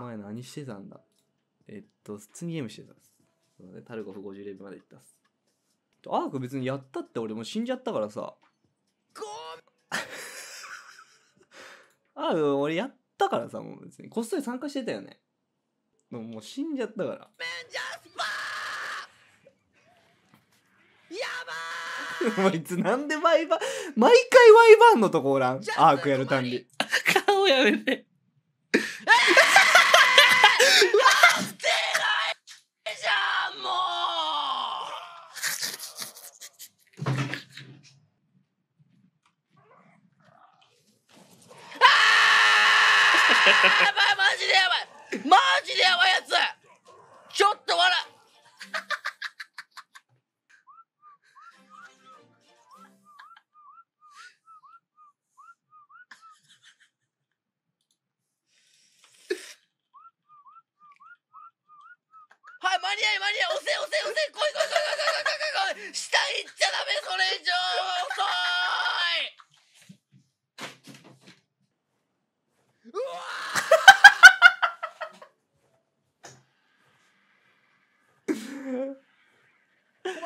前何してたんだ？えっと普通にゲームしてたっす。そうねタルコフ50レベルまで行ったっす。アーク別にやったって俺もう死んじゃったからさ。アーク 俺やったからさもう別に。こっそり参加してたよね。でももう死んじゃったから。メンジャースパーやばこい。つなんで毎晩毎回ワイバーンのとこおらん？アークやるたんび。顔やめてーじゃんもうあーやばいマジでやばい。マジでやばいやつ。ちょっと笑はい間に合い間に合い。押せ押せ押せ。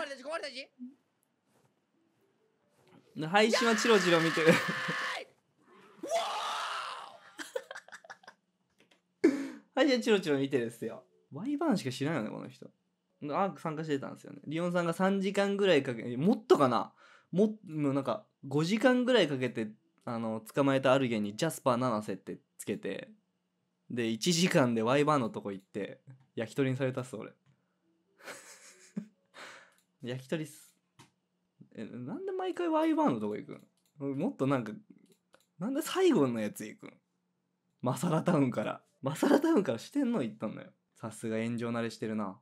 ー困りたち困りたち配信はチロチロ見てる。配信はチロチロ見てるっすよ。ワイバーンしか知らないよねこの人。アーク参加してたんですよね。リオンさんが3時間ぐらいかけもっとかな？ももうなんか5時間ぐらいかけてあの捕まえたアルゲンにジャスパー七瀬ってつけて。で1時間でワイバーンのとこ行って焼き鳥にされたっす俺焼き鳥っす。えなんで毎回ワイバーのとこ行くんもっとなんかなんで最後のやつ行くんマサラタウンから。マサラタウンからしてんの？行ったんだよ。さすが炎上慣れしてるな。